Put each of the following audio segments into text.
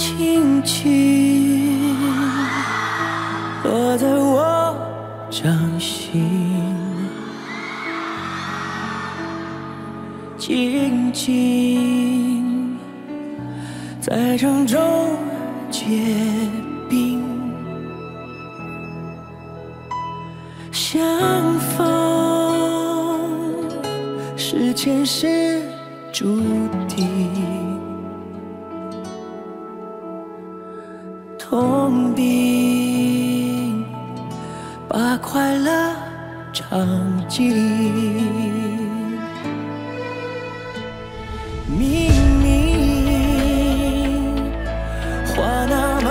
轻轻落在我掌心静静在掌中结冰。相逢是前世注定。痛并把快乐尝尽明明话那么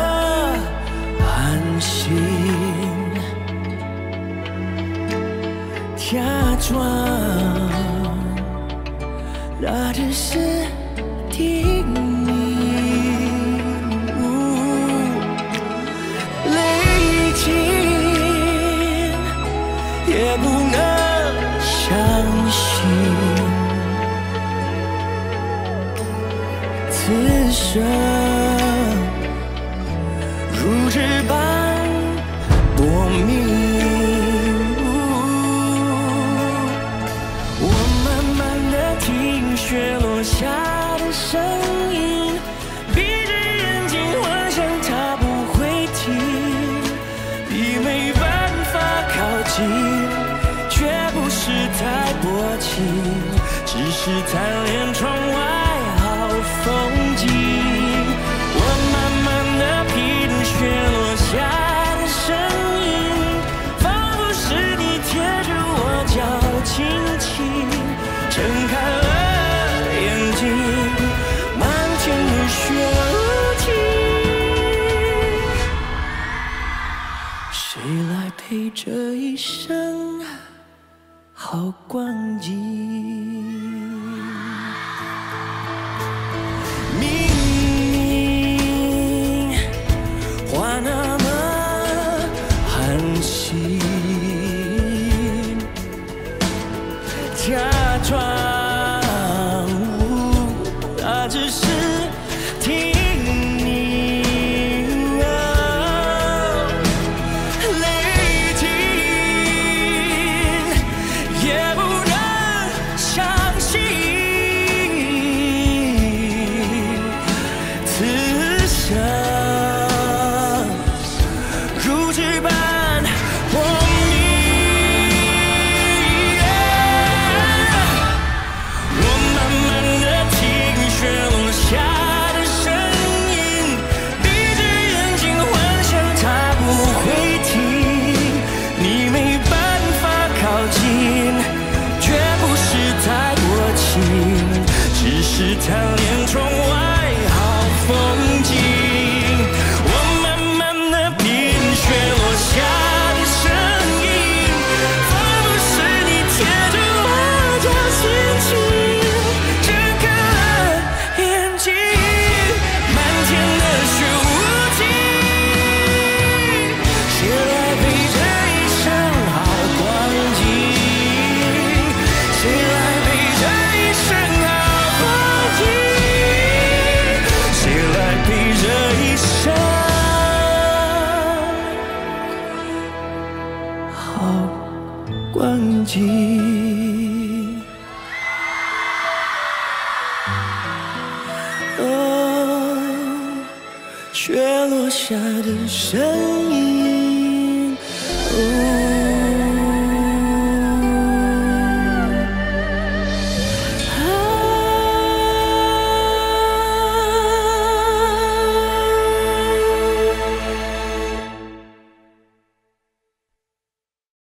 安心假装那只是却不能相信此生如日般情只是贪恋窗好光景，明明话那么寒心，假装无，那只是听。静，哦，雪落下的声音。